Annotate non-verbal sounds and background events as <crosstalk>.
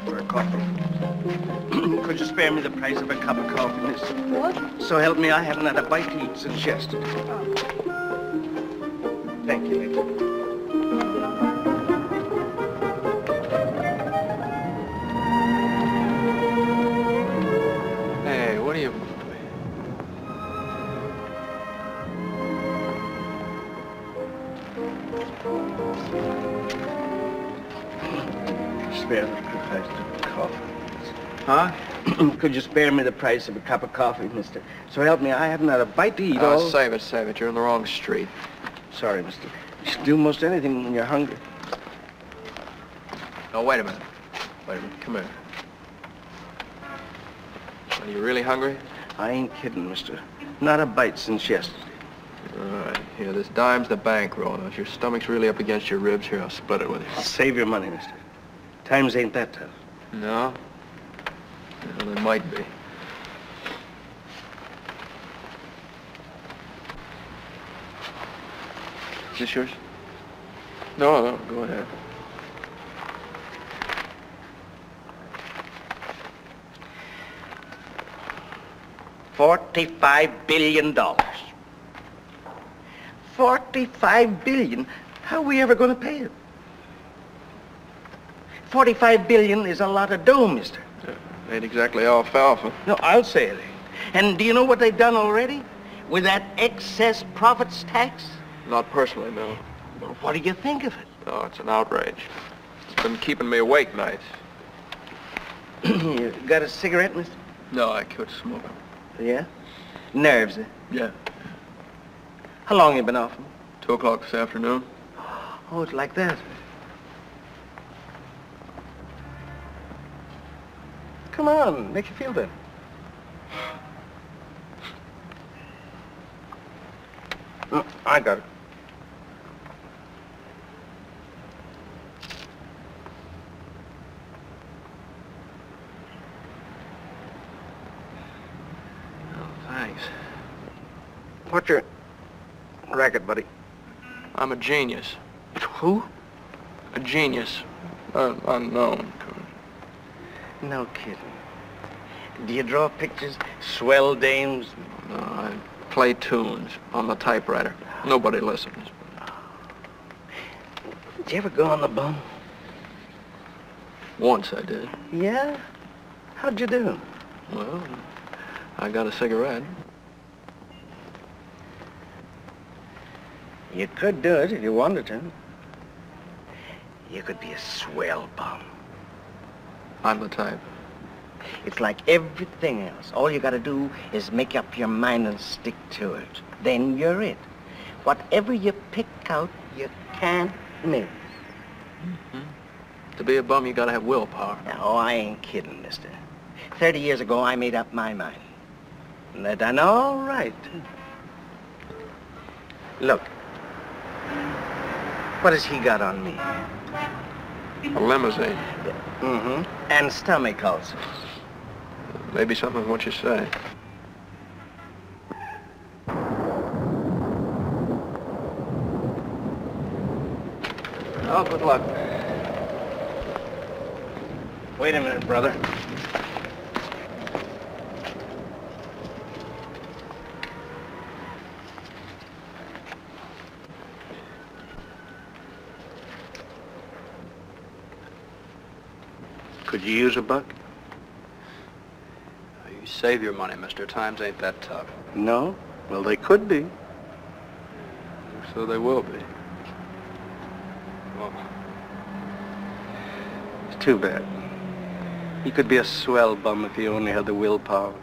for a coffee. <clears throat> Could you spare me the price of a cup of coffee, miss? What? So help me, I haven't had a bite to eat since yesterday. Thank you, lady. Hey, what are you... Spare me the price of a coffee. Huh? <clears throat> Could you spare me the price of a cup of coffee, mister? So help me, I haven't had a bite to eat Oh, all... save it, save it. You're in the wrong street. Sorry, mister. You should do most anything when you're hungry. No, wait a minute. Wait a minute. Come here. Are you really hungry? I ain't kidding, mister. Not a bite since yesterday. All right. Here, this dime's the bankroll. Now, if your stomach's really up against your ribs, here, I'll split it with you. Save your money, mister. Times ain't that tough. No? Well, they might be. Is this yours? No, no, go ahead. Forty-five billion dollars. Forty-five billion? How are we ever going to pay it? Forty-five billion is a lot of dough, mister. Ain't exactly alfalfa. No, I'll say it ain't. And do you know what they've done already? With that excess profits tax? Not personally, no. Well, what do you think of it? Oh, it's an outrage. It's been keeping me awake nights. <clears throat> you got a cigarette, mister? No, I quit smoking. Yeah? Nerves, eh? Yeah. How long you been off? Two o'clock this afternoon. Oh, it's like that. Come on, make you feel better. Mm, I got it. Oh, thanks. What's your racket, buddy? I'm a genius. Who? A genius. Un- unknown. No kidding. Do you draw pictures? Swell dames? No, I play tunes on the typewriter. Nobody listens. Did you ever go on the bum? Once I did. Yeah? How'd you do? Well, I got a cigarette. You could do it if you wanted to. You could be a swell bum. I'm the type. It's like everything else. All you gotta do is make up your mind and stick to it. Then you're it. Whatever you pick out, you can't miss. Mm-hmm. To be a bum, you gotta have willpower. Oh, I ain't kidding, mister. Thirty years ago, I made up my mind. And I done all right. Look. What has he got on me? A limousine. Mm-hmm. And stomach ulcers. Maybe something in what you say. Oh, good luck. Wait a minute, brother. Could you use a buck? You save your money, mister. Times ain't that tough. No? Well, they could be. So they will be. Well, It's too bad. He could be a swell bum if he only had the willpower.